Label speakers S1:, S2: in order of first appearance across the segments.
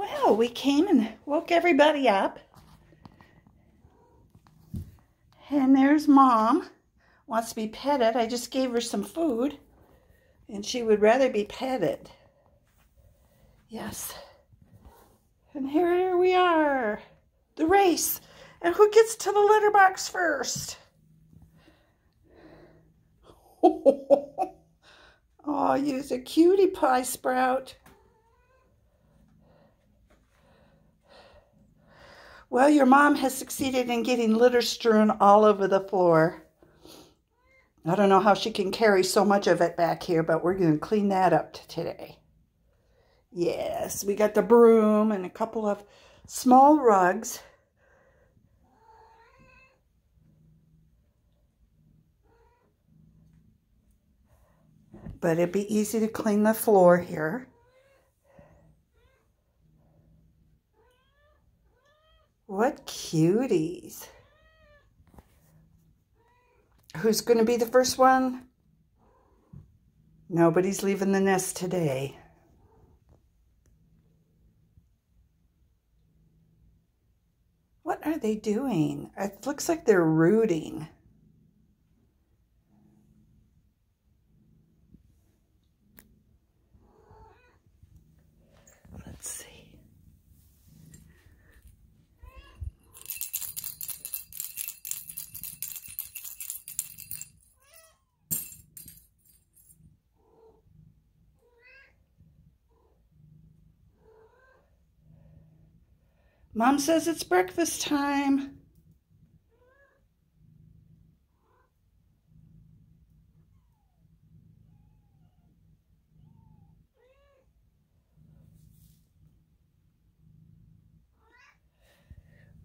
S1: Well, we came and woke everybody up. And there's mom. Wants to be petted. I just gave her some food. And she would rather be petted. Yes. And here we are. The race. And who gets to the litter box first? oh, use a cutie pie sprout. Well, your mom has succeeded in getting litter strewn all over the floor. I don't know how she can carry so much of it back here, but we're going to clean that up today. Yes, we got the broom and a couple of small rugs. But it'd be easy to clean the floor here. What cuties. Who's going to be the first one? Nobody's leaving the nest today. What are they doing? It looks like they're rooting. Mom says it's breakfast time.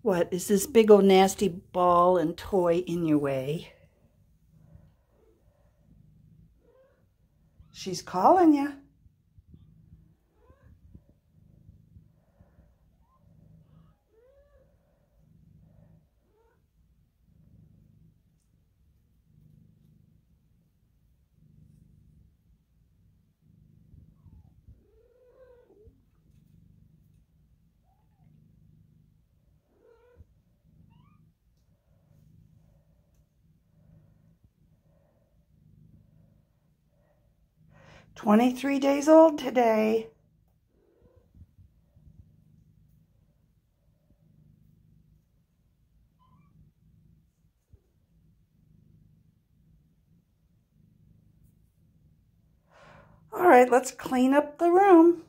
S1: What is this big old nasty ball and toy in your way? She's calling you. 23 days old today. All right, let's clean up the room.